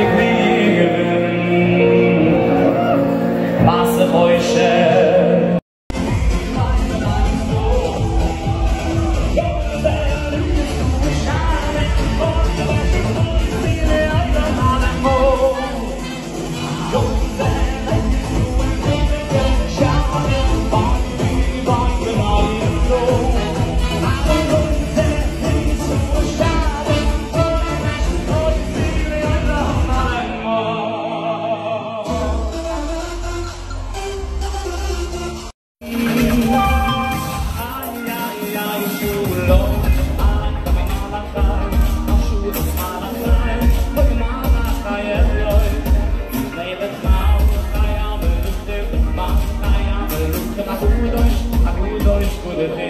take me good thing.